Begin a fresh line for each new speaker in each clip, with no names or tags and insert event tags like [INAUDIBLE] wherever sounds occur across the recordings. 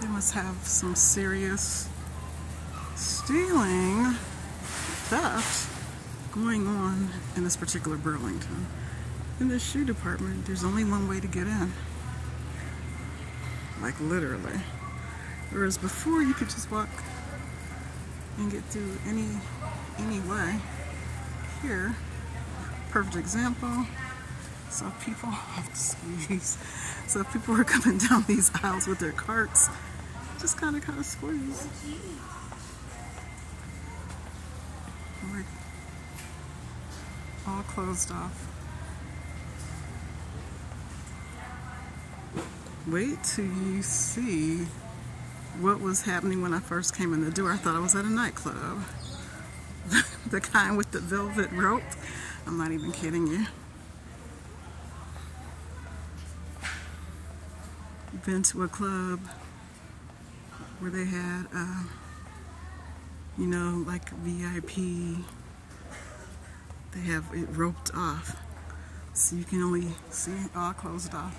They must have some serious stealing, theft going on in this particular Burlington. In this shoe department, there's only one way to get in. Like literally. Whereas before you could just walk and get through any any way. Here, perfect example. So people [LAUGHS] have to squeeze. So if people were coming down these aisles with their carts, just kind of kind of squeeze. We're all closed off. Wait till you see what was happening when I first came in the door. I thought I was at a nightclub. [LAUGHS] the kind with the velvet rope. I'm not even kidding you. Been to a club where they had, uh, you know, like VIP. They have it roped off. So you can only see all closed off.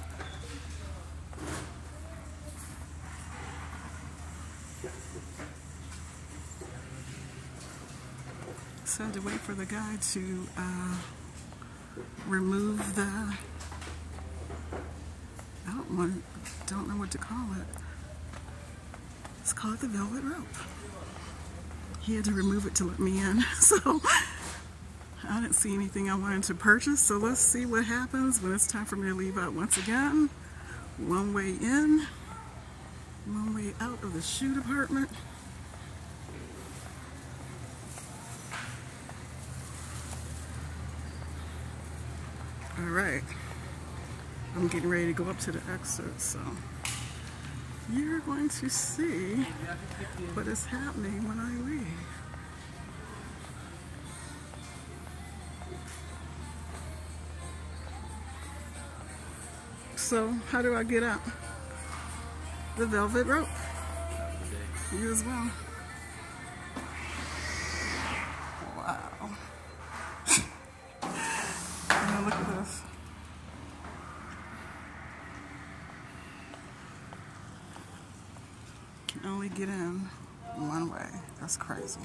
So I had to wait for the guy to uh, remove the, don't don't know what to call it. Let's call it the velvet rope. He had to remove it to let me in. [LAUGHS] So I didn't see anything I wanted to purchase. So let's see what happens when it's time for me to leave out once again. One way in, one way out of the shoe department. All right, I'm getting ready to go up to the exit, so you're going to see what is happening when I leave. So, how do I get up? The velvet rope. You as well. look at this. Can only get in one way. That's crazy.